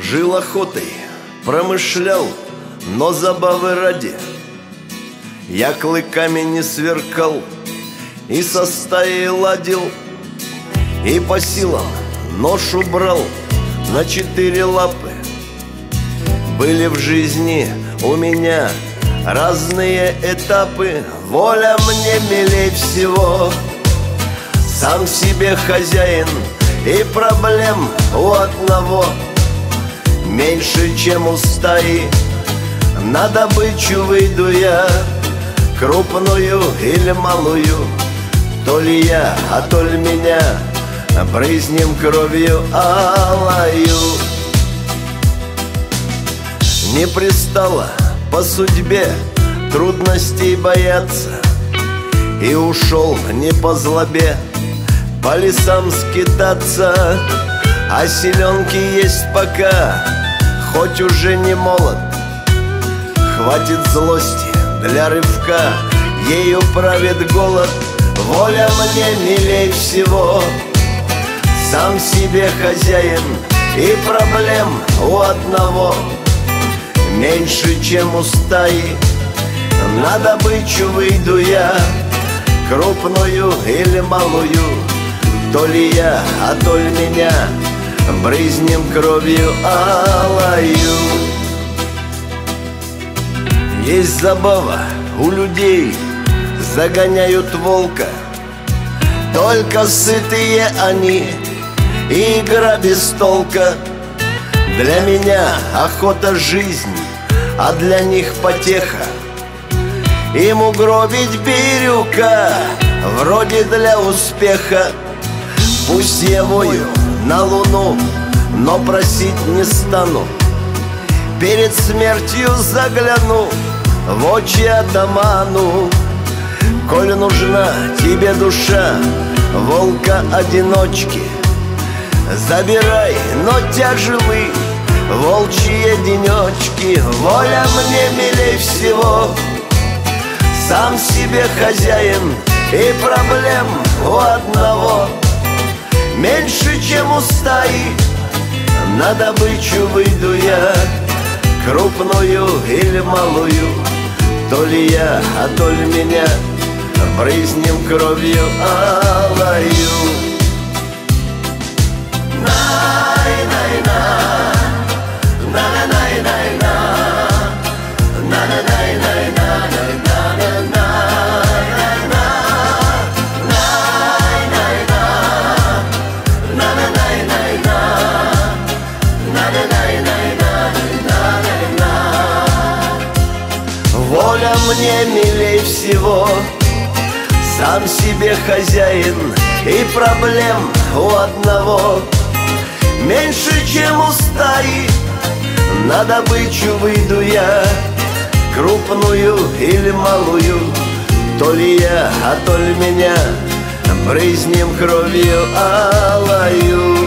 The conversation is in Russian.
Жил охотой, промышлял, но забавы ради. Я клыками не сверкал и со стаей И по силам нож убрал на четыре лапы. Были в жизни у меня разные этапы. Воля мне милей всего. Сам себе хозяин и проблем у одного – Меньше, чем у стаи. На добычу выйду я Крупную или малую То ли я, а то ли меня Брызнем кровью алаю Не пристало по судьбе Трудностей бояться И ушел не по злобе По лесам скитаться. А селенки есть пока Хоть уже не молод. Хватит злости для рывка Ею правит голод Воля мне милей всего. Сам себе хозяин И проблем у одного. Меньше, чем у стаи. На добычу выйду я. Крупную или малую. То ли я, а то ли меня. Брызнем кровью алаю. Есть забава у людей Загоняют волка Только сытые они Игра без толка Для меня охота жизнь А для них потеха Им угробить бирюка Вроде для успеха Пусть я вою на луну, но просить не стану. Перед смертью загляну в очи атаману. Коль нужна тебе душа волка-одиночки, Забирай, но тяжелы волчьи денечки. Воля мне милей всего, сам себе хозяин и проблем у одного — Меньше, чем у стаи На добычу выйду я Крупную или малую То ли я, а то ли меня Брызнем кровью алаю. Воля мне милей всего Сам себе хозяин И проблем у одного. Меньше, чем у стаи На добычу выйду я Крупную или малую. То ли я, а то ли меня Брызнем кровью алаю